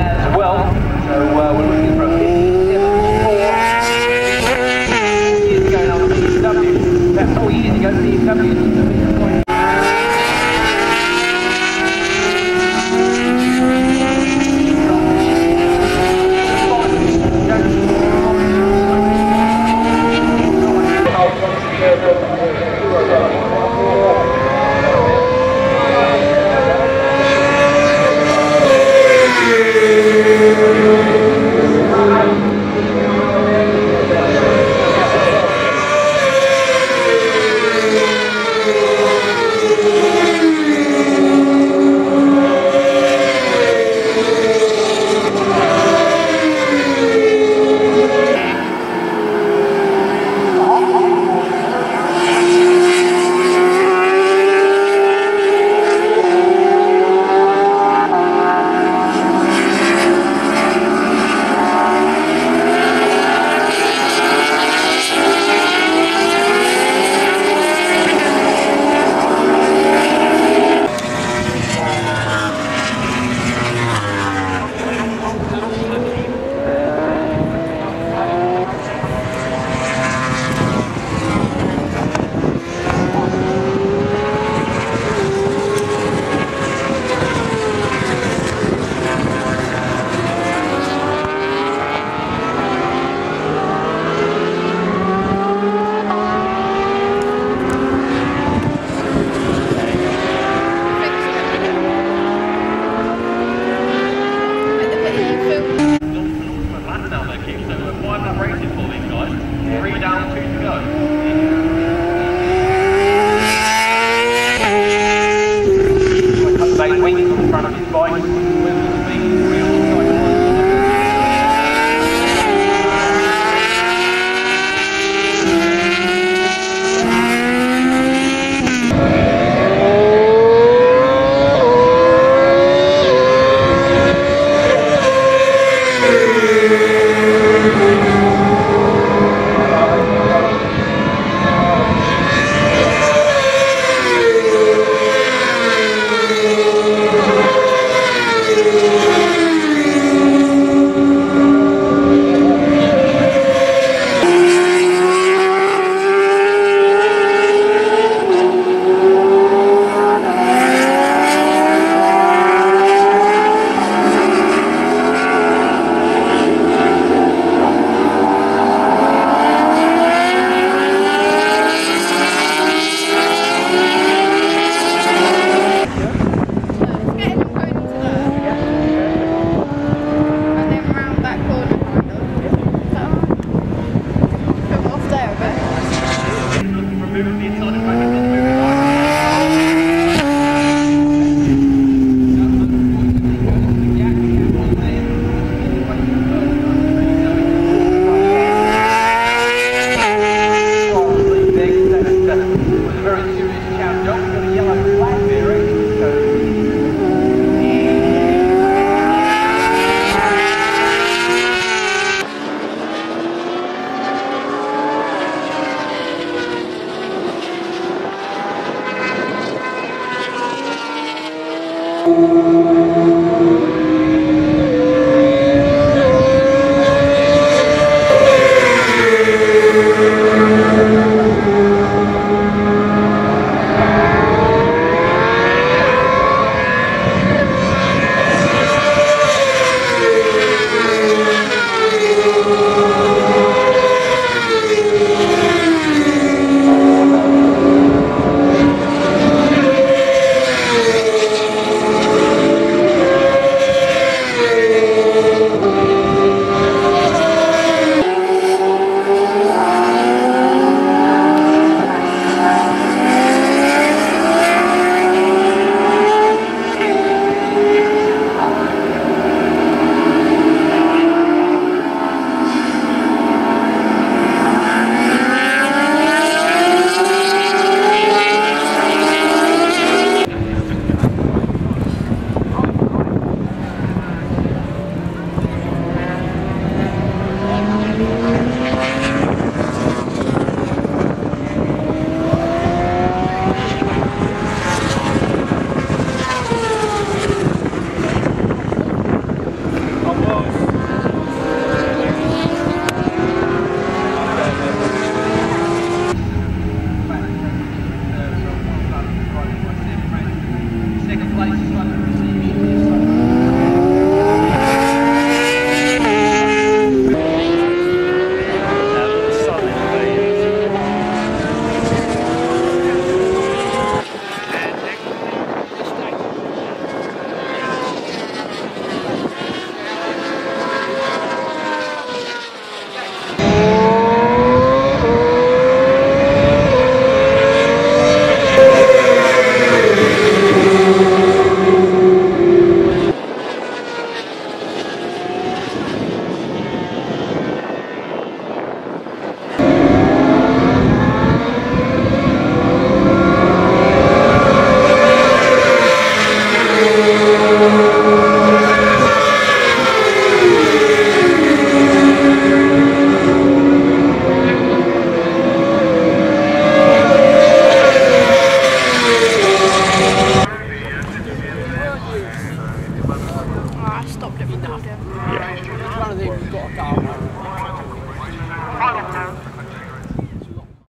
as well. So